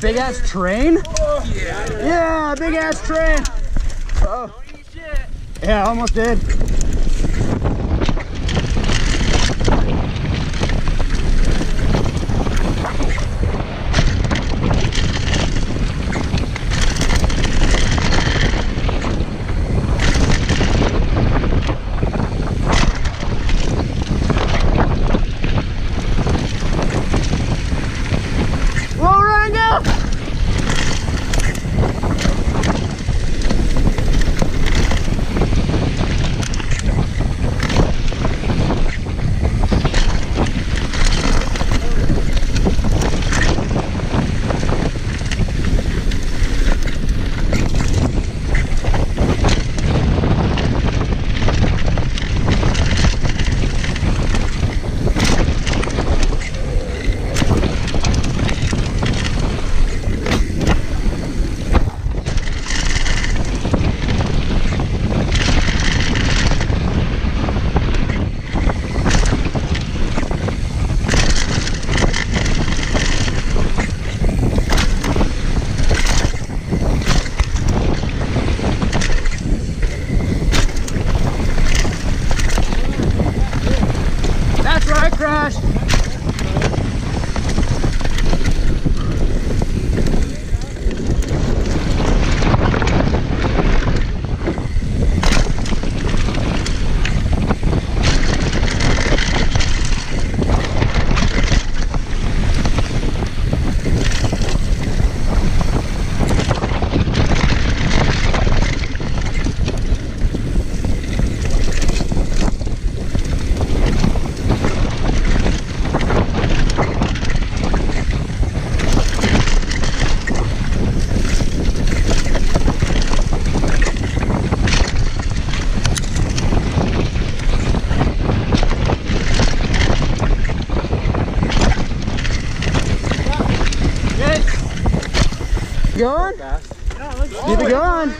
big ass train? Yeah. Yeah, big ass train. Oh. Yeah, almost did. Going? Keep it going.